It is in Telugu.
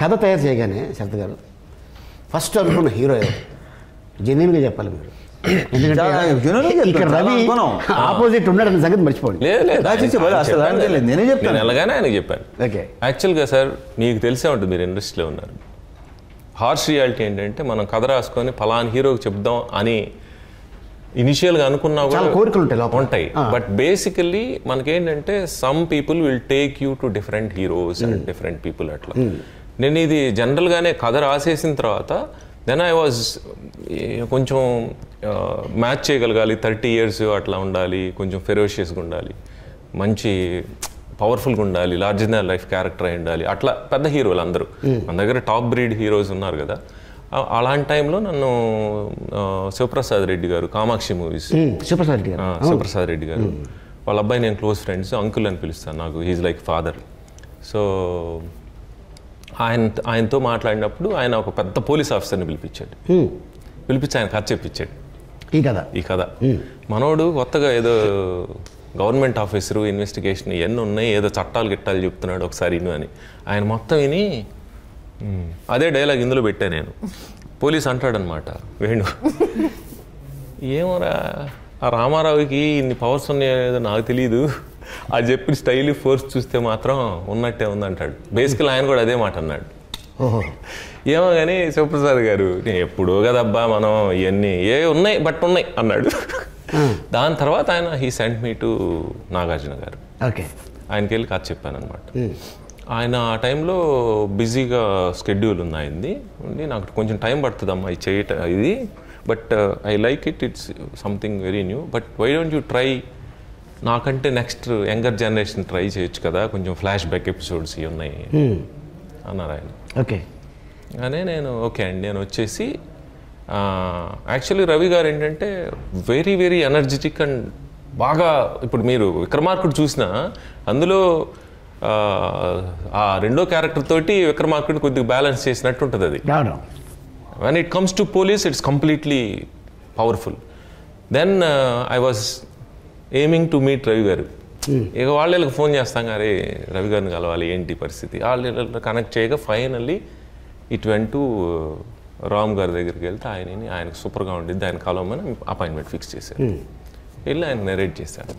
కథ తయారు చేయగానే శరత్ గారు ఫస్ట్ అనుకున్న హీరో ఎవరు? జెన్యున్గా చెప్పాలి మీరు. ఇక్కడ రవి. ఆపోజిట్ ఉన్నాడన్న సంగతి మర్చిపోండి. నేనే చెప్తాను. ఆయనకి చెప్పాను. ఓకే. యాక్చువల్గా సార్ మీకు తెలిసే ఉంటుంది మీరు ఇండస్ట్రీలో ఉన్నారు. హార్ష్ రియాలిటీ ఏంటంటే మనం కథ రాసుకొని ఫలాన్ హీరోకి చెప్దాం అని ఇనిషియల్గా అనుకున్నా కూడా చాలా కోరికలు ఉంటాయి. ఉంటాయి. బట్ బేసికల్లీ మనకేంటంటే some people will take you to different heroes and different people అట్లా. నేను ఇది జనరల్గానే కథ రాసేసిన తర్వాత దెన్ ఐ వాజ్ కొంచెం మ్యాచ్ చేయగలగాలి. థర్టీ ఇయర్స్ అట్లా ఉండాలి కొంచెం ఫెరోషియస్గా ఉండాలి మంచి పవర్ఫుల్గా ఉండాలి లార్జర్ దాన్ లైఫ్ క్యారెక్టర్ అయి ఉండాలి. అట్లా పెద్ద హీరోలు అందరూ. మన దగ్గర టాప్ బ్రీడ్ హీరోస్ ఉన్నారు కదా. అలాంటి టైంలో నన్ను శివప్రసాద్ రెడ్డి గారు Kamakshi movies. Super star Reddy Sivaprasad Reddy గారు. వాళ్ళ అబ్బాయి నేను క్లోజ్ ఫ్రెండ్స్ అంకుల్ అని పిలుస్తాను నాకు హీజ్ లైక్ ఫాదర్ సో ఆయన ఆయనతో మాట్లాడినప్పుడు ఆయన ఒక పెద్ద పోలీస్ ఆఫీసర్ని పిలిపించాడు. పిలిపించి ఆయన కథ చెప్పించాడు. ఈ కథ? ఈ కథ. మనోడు కొత్తగా ఏదో గవర్నమెంట్ ఆఫీసరు ఇన్వెస్టిగేషన్ ఇవన్నీ ఉన్నాయి ఏదో చట్టాలు గిట్టాలు చెప్తున్నాడు ఒకసారి ఇను అని. ఆయన మొత్తం విని. అదే డైలాగ్ ఇందులో పెట్టా నేను. పోలీస్ అంటాడనమాట వేణు ఏమోరా ఆ రామారావుకి ఇన్ని పవర్స్ ఉన్నాయో నాకు తెలియదు అది చెప్పిన స్టైల్ ఫోర్స్ చూస్తే మాత్రం ఉన్నట్టే ఉంది అంటాడు బేసికల్ ఆయన కూడా అదే మాట అన్నాడు. ఏమో కానీ శివప్రసాద్ గారు నేను ఎప్పుడో కదబ్బా మనం ఇవన్నీ ఏ ఉన్నాయి బట్ ఉన్నాయి అన్నాడు. దాని తర్వాత ఆయన he sent me to Nagarjuna గారు. ఓకే. ఆయనకి వెళ్ళి కథ చెప్పాను అనమాట ఆయన ఆ టైంలో బిజీగా స్కెడ్యూల్ ఉంది ఆయనది. ఉండి నాకు కొంచెం టైం పడుతుందమ్మా ఇది చేయట ఇది. But I like it it's something very new but why don't you try నాకంటే నెక్స్ట్ యంగర్ జనరేషన్ ట్రై చేయొచ్చు కదా? కొంచెం ఫ్లాష్ బ్యాక్ ఎపిసోడ్స్ ఇవి ఉన్నాయి. అన్నారు ఆయన. ఓకే అనే నేను ఓకే అండి. నేను వచ్చేసి యాక్చువల్లీ రవి గారు ఏంటంటే వెరీ వెరీ ఎనర్జెటిక్ అండ్ బాగా ఇప్పుడు మీరు విక్రమార్కుడు చూసినా అందులో ఆ, ఆ రెండో క్యారెక్టర్ తోటి విక్రమార్కుడు కొద్దిగా బ్యాలెన్స్ చేసినట్టు ఉంటుంది అది when it comes to police it's completely powerful then I was aiming to meet Ravi గారు ఇక వాళ్ళకి ఫోన్ చేస్తాం గారే రవి గారిని కలవాలి ఏంటి పరిస్థితి? వాళ్ళు కనెక్ట్ చేయగా finally it went to Ram గారి దగ్గరికి వెళ్తే ఆయనని ఆయనకు సూపర్గా ఉండిద్ది ఆయన కలవమని అపాయింట్మెంట్ ఫిక్స్ చేశారు. వెళ్ళి ఆయన నెరేట్ చేశారు.